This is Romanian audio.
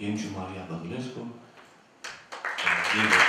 Enciu Maria Băgulescu, Diego